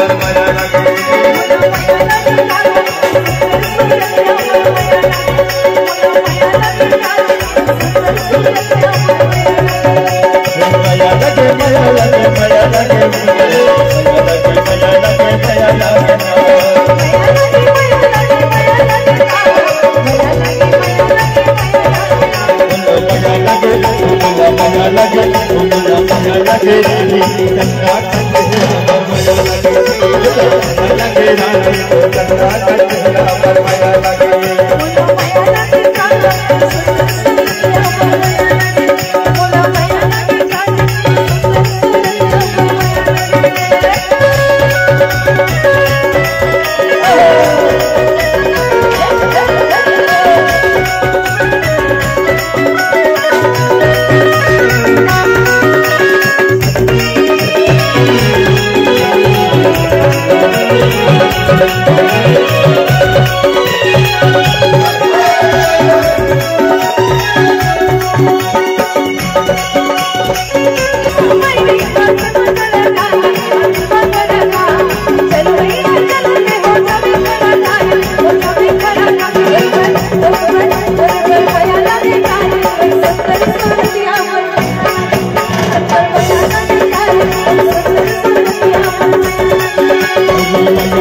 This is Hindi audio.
लगे लगे लगे लगे लगे लगे लगे लगे लगे राम Thank